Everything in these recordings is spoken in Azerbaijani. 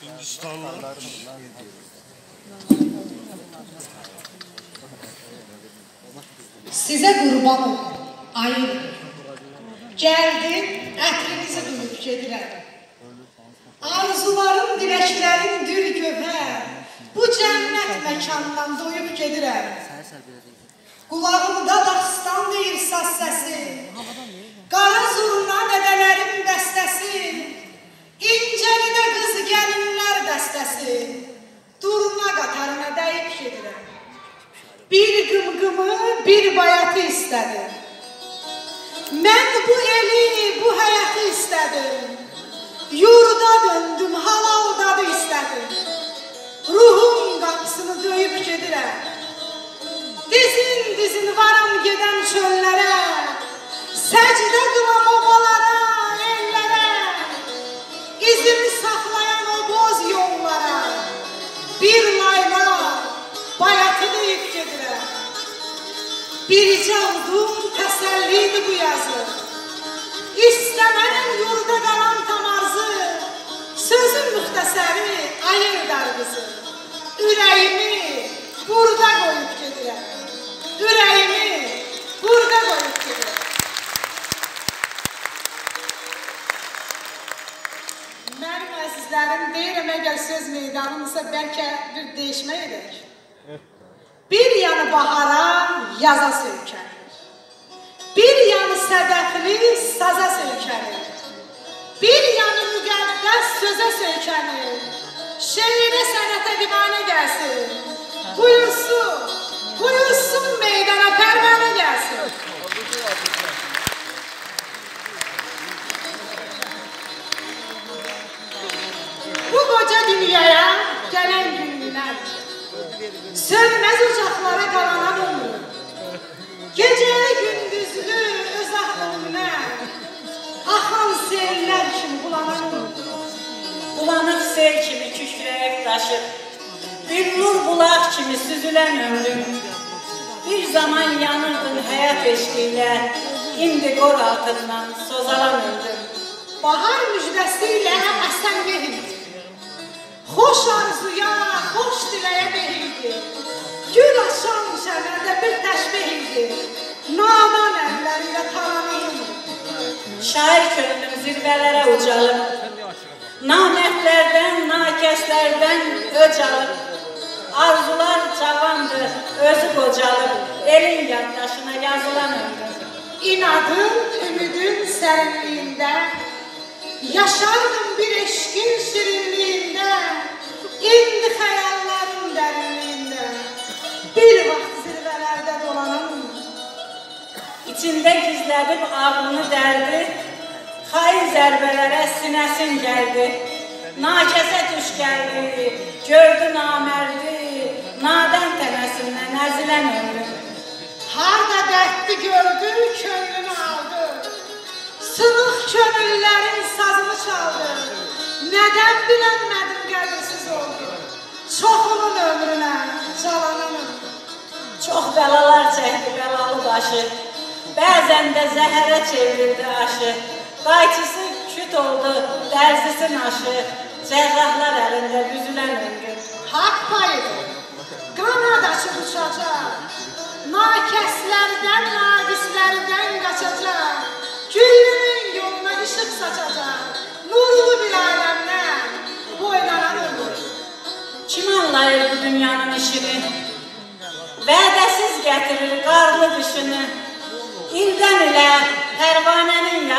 Hindistanlılar. Sizə qurban olum, ayın. Gəldim, ətrinizi duyub gedirəm. Arzularım, diləklərim dür gövhər. Bu cənnət məkandan doyub gedirəm. Qulağımda dəstəsi. Durna qatarına dəyib gedirəm. Bir qımqımı, bir bayatı istədim. Mən bu eli, bu həyatı istədim. Yurda döndüm, halal dadı istədim. Ruhum qapısını döyüb gedirəm. Dizin dizin varam gedən çöllərə. Səcdə qılam Biricə udum təsəllidir bu yazı. İstəmənim yurda qalan tamarzı. Sözün müxtəsəri ayır darğızı. Ürəyimi burada qoyub gedirəm. Ürəyimi burada qoyub gedirəm. Mənim əzizlərim deyirəm, əgər söz meydanımsa bəlkə bir değişmə edək. Bir yanı bahara, yaza söykənir. Bir yanı sədəfli, saza söykənir. Bir yanı müqəddəs sözə söykənir. Şeirə sənətə divanə gəlsin. Sönməz ocaqlara qalanan ömrü Gecəli gündüzlü öz axınına Axan sellər kimi bulanan ömrü Bulanıq sel kimi kükrəyib daşır, Billur bulaq kimi süzülən ömrüm. Bir zaman yanırdın həyat eşqiyle, indi qor altından sozalan ömrüm. Bahar müjdəsi ilə əsən verildi Xoş arzuya, Nadan əllərində taranıldı Şair könlüm zirvələrə ucalıb, Namərdlərdən, nakəslərdən öc alıb, Arzular cavandır, özü qocalıb, Elin yaddaşına yazılan ömrüm. İnadın, ümidin sərinliyində Yaşardım bir eşkin şirinliyində İndi xəyalların dərinliyində Bir vaxt İçində gizlədib ağlını dərdi, Xain zərbələrə sinəsin gəldi. Nakəsə düş gəldi, gördü namərdi, Nadən tənəsindən əzilən ömrüm. Harda dərdli gördü, könlünü aldı. Sınıq könüllərin sazını çaldı. Nədən bilənmədim qədirsiz oldu. Çoxunun ömrünə, calanın ömrü. Çox bəlalar çəkdi bəlalı başı, Bəzən də zəhərə çevrildi aşı, Qayçısı küt oldu, dərzisi naşı, Cərrahlar əlində büzülən ömrüm. Hak payıdır, qanad açıb uçacaq. Nakəslərdən, naqislərdən qaçacaq. Güllünün yoluna işıq saçacaq. Nurlu bir aləmdən boylanan ömür Kim anlayır bu dünyanın işini? Vədəsiz gətirir qarlı qışını.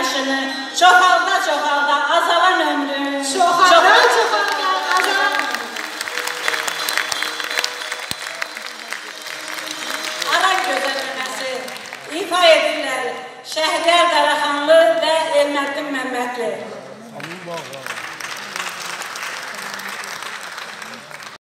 Yaşını, çoxalda çoxalda azalan ömrü. Çoxalda çoxalda azalan Aran gözəlləməsi ifa edirlər Şəhriyar Qaraxanlı və Elməddin Məmmədli. Amin bağlar.